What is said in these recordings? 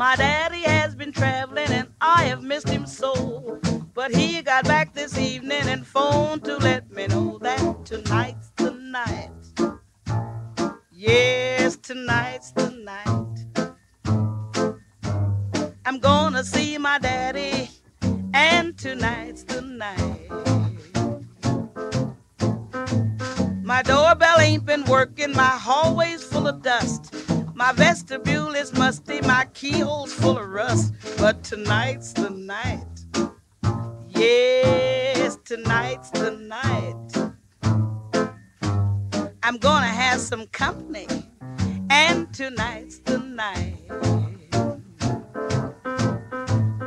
My daddy has been traveling and I have missed him so. But he got back this evening and phoned to let me know that tonight's the night. Yes, tonight's the night. I'm gonna see my daddy, and tonight's the night. My doorbell ain't been working, my hallway's full of dust. My vestibule is musty, my keyhole's full of rust. But tonight's the night. Yes, tonight's the night. I'm gonna have some company, and tonight's the night.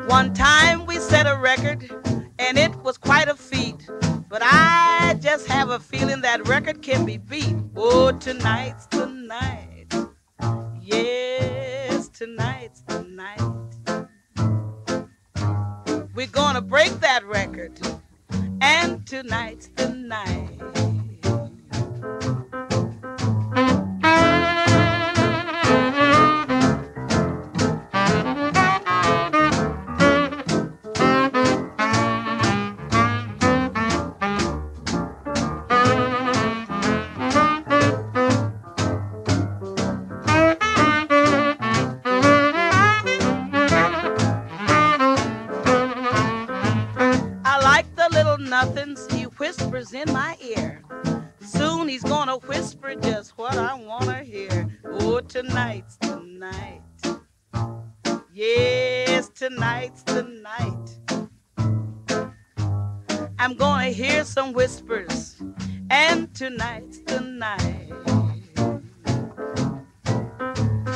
One time we set a record, and it was quite a feat. But I just have a feeling that record can be beat. Oh, tonight's the night. Tonight's the night. We're gonna break that record, and tonight's the night. Whispers in my ear. Soon he's gonna whisper just what I wanna hear. Oh, tonight's the night. Yes, tonight's the night. I'm gonna hear some whispers, and tonight's the night.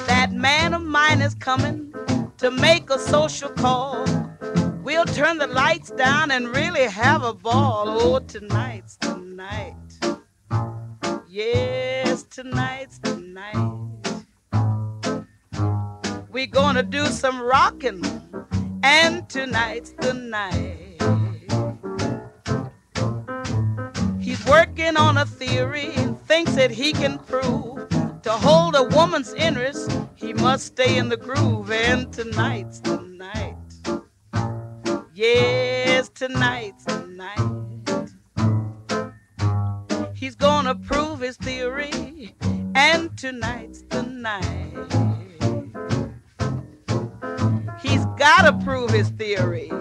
That man of mine is coming to make a social call. We'll turn the lights down and really have a ball. Oh, tonight's the night. Yes, tonight's the night. We're gonna do some rocking, and tonight's the night. He's working on a theory and thinks that he can prove to hold a woman's interest, he must stay in the groove, and tonight's the night. Yes, tonight's the night. He's gonna prove his theory, and tonight's the night. He's gotta prove his theory,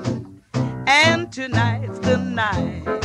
and tonight's the night.